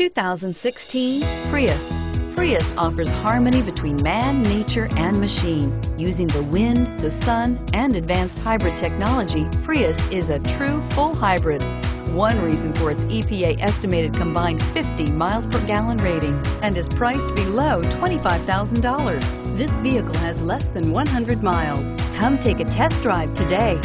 2016 Prius. Prius offers harmony between man, nature, and machine. Using the wind, the sun, and advanced hybrid technology, Prius is a true full hybrid. One reason for its EPA estimated combined 50 miles per gallon rating and is priced below $25,000. This vehicle has less than 100 miles. Come take a test drive today.